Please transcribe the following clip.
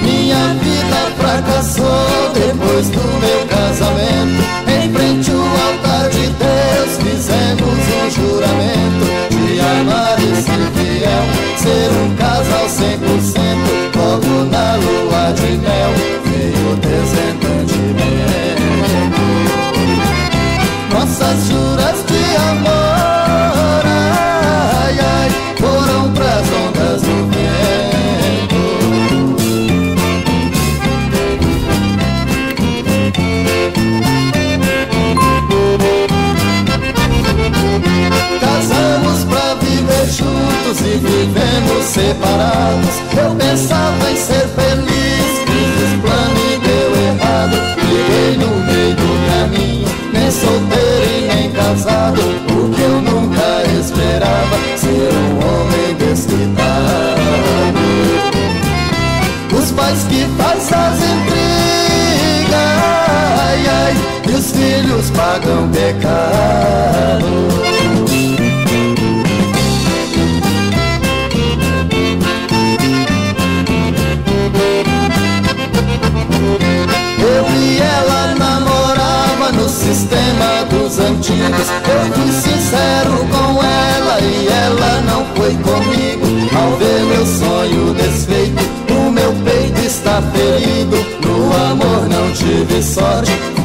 Minha vida fracassou depois do meu casamento. Em frente ao altar de Deus fizemos um juramento de amar e ser fiel, ser um casal 100%. Vivemos separados. Eu pensava em ser feliz, fiz plano e deu errado. Fiquei no meio do caminho, nem solteiro e nem casado. O que eu nunca esperava, ser um homem desquitado. Os pais que fazem as intrigas, ai, ai, e os filhos pagam pecado. dos antigos. Eu fui sincero com ela e ela não foi comigo. Ao ver meu sonho desfeito, o meu peito está ferido. No amor não tive sorte